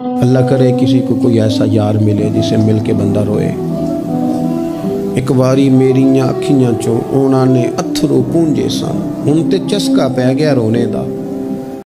अल्लाह करे किसी को कोई ऐसा यार मिले जिसे मिल के बंदा रोए ਇੱਕ ਵਾਰੀ ਮੇਰੀਆਂ ਅੱਖੀਆਂ ਚੋਂ ਉਹਨਾਂ ਨੇ ਅਥਰੂ ਪੂੰਝੇ ਸਨ ਹੁਣ ਤੇ ਚਸਕਾ ਪੈ ਗਿਆ ਰੋਣੇ ਦਾ